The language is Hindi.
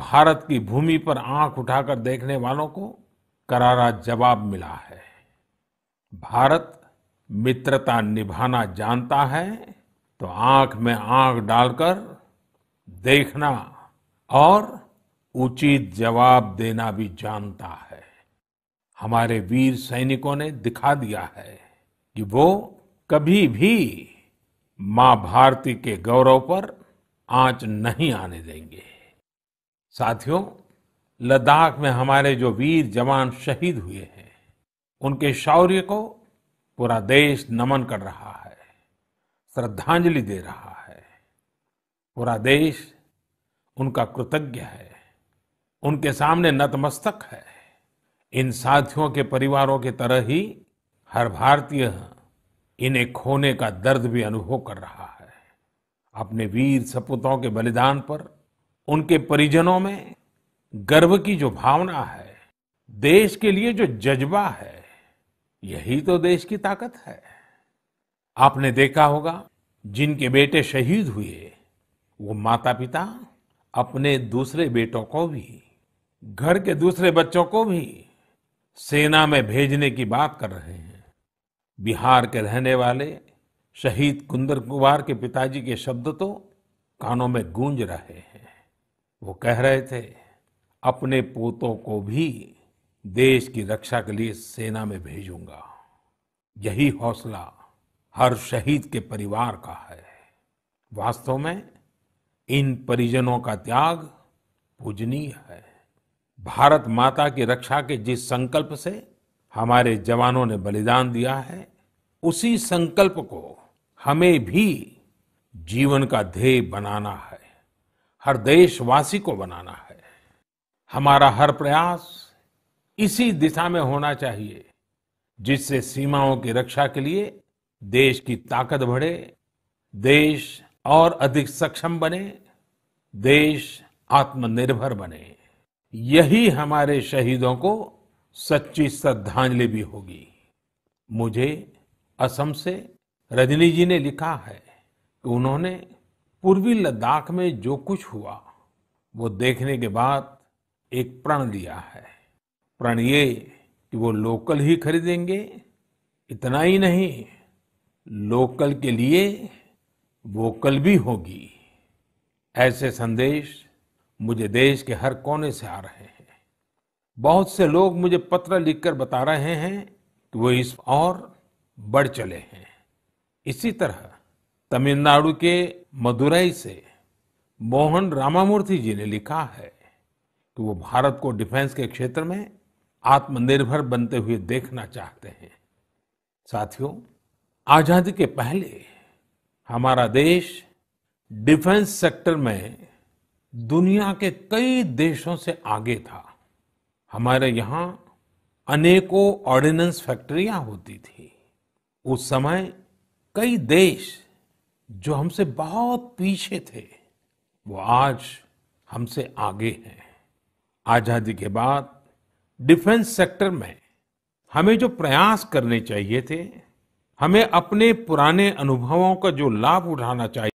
भारत की भूमि पर आँख उठाकर देखने वालों को करारा जवाब मिला है। भारत मित्रता निभाना जानता है तो आँख में आँख डालकर देखना और उचित जवाब देना भी जानता है। हमारे वीर सैनिकों ने दिखा दिया है कि वो कभी भी माँ भारती के गौरव पर आँच नहीं आने देंगे। साथियों, लद्दाख में हमारे जो वीर जवान शहीद हुए हैं, उनके शौर्य को पूरा देश नमन कर रहा है, श्रद्धांजलि दे रहा है। पूरा देश उनका कृतज्ञ है, उनके सामने नतमस्तक है। इन साथियों के परिवारों की तरह ही हर भारतीय इन्हें खोने का दर्द भी अनुभव कर रहा है। अपने वीर सपूतों के बलिदान पर उनके परिजनों में गर्व की जो भावना है, देश के लिए जो जज्बा है, यही तो देश की ताकत है। आपने देखा होगा, जिनके बेटे शहीद हुए, वो माता पिता अपने दूसरे बेटों को भी, घर के दूसरे बच्चों को भी सेना में भेजने की बात कर रहे हैं। बिहार के रहने वाले शहीद कुंदर कुमार के पिताजी के शब्द तो कानों में गूंज रहे हैं। वो कह रहे थे, अपने पोतों को भी देश की रक्षा के लिए सेना में भेजूँगा। यही हौसला हर शहीद के परिवार का है। वास्तव में इन परिजनों का त्याग पूजनीय है। भारत माता की रक्षा के जिस संकल्प से हमारे जवानों ने बलिदान दिया है, उसी संकल्प को हमें भी जीवन का ध्येय बनाना है। हर देशवासी को बनाना है। हमारा हर प्रयास इसी दिशा में होना चाहिए, जिससे सीमाओं की रक्षा के लिए देश की ताकत बढ़े, देश और अधिक सक्षम बने, देश आत्मनिर्भर बने। यही हमारे शहीदों को सच्ची श्रद्धांजलि भी होगी। मुझे असम से रजनी जी ने लिखा है कि उन्होंने पूर्वी लद्दाख में जो कुछ हुआ, वो देखने के बाद एक प्रण लिया है। प्रण ये कि वो लोकल ही खरीदेंगे, इतना ही नहीं, लोकल के लिए वोकल भी होगी। ऐसे संदेश मुझे देश के हर कोने से आ रहे हैं। बहुत से लोग मुझे पत्र लिखकर बता रहे हैं कि वो इस और बढ़ चले हैं। इसी तरह तमिलनाडु के मदुरई से मोहन रामामूर्ति जी ने लिखा है कि वो भारत को डिफेंस के क्षेत्र में आत्मनिर्भर बनते हुए देखना चाहते हैं। साथियों, आज़ादी के पहले हमारा देश डिफेंस सेक्टर में दुनिया के कई देशों से आगे था। हमारे यहाँ अनेकों ऑर्डिनेंस फैक्ट्रियाँ होती थी। उस समय कई देश जो हमसे बहुत पीछे थे, वो आज हमसे आगे हैं। आज़ादी के बाद डिफेंस सेक्टर में हमें जो प्रयास करने चाहिए थे, हमें अपने पुराने अनुभवों का जो लाभ उठाना चाहिए